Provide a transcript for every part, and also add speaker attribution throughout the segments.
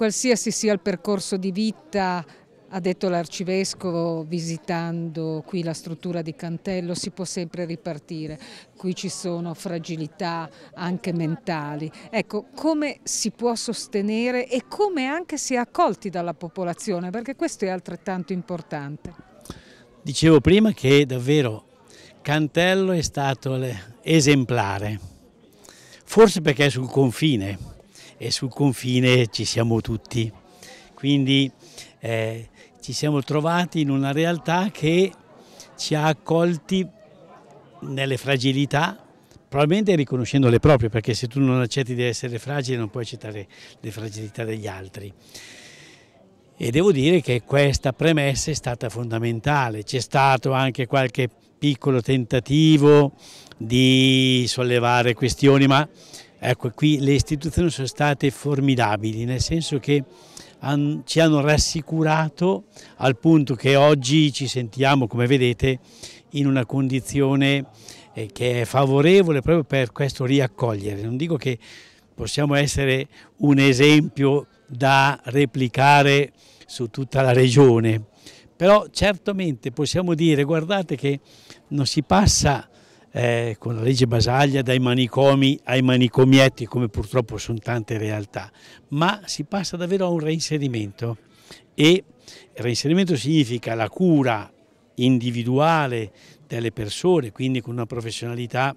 Speaker 1: qualsiasi sia il percorso di vita, ha detto l'Arcivescovo visitando qui la struttura di Cantello, si può sempre ripartire, qui ci sono fragilità anche mentali. Ecco, come si può sostenere e come anche si è accolti dalla popolazione, perché questo è altrettanto importante.
Speaker 2: Dicevo prima che davvero Cantello è stato esemplare, forse perché è sul confine e sul confine ci siamo tutti, quindi eh, ci siamo trovati in una realtà che ci ha accolti nelle fragilità, probabilmente riconoscendo le proprie, perché se tu non accetti di essere fragile non puoi accettare le fragilità degli altri. E devo dire che questa premessa è stata fondamentale, c'è stato anche qualche piccolo tentativo di sollevare questioni, ma ecco qui le istituzioni sono state formidabili, nel senso che han, ci hanno rassicurato al punto che oggi ci sentiamo, come vedete, in una condizione eh, che è favorevole proprio per questo riaccogliere. Non dico che possiamo essere un esempio da replicare su tutta la regione, però certamente possiamo dire guardate che non si passa eh, con la legge Basaglia dai manicomi ai manicomietti come purtroppo sono tante realtà, ma si passa davvero a un reinserimento. E il reinserimento significa la cura individuale delle persone, quindi con una professionalità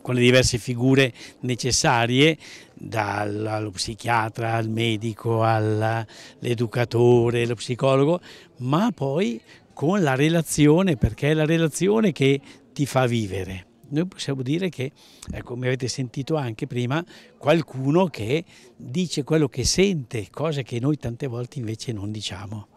Speaker 2: con le diverse figure necessarie, dallo psichiatra al medico, all'educatore, allo psicologo, ma poi con la relazione, perché è la relazione che ti fa vivere. Noi possiamo dire che, ecco, come avete sentito anche prima, qualcuno che dice quello che sente, cose che noi tante volte invece non diciamo.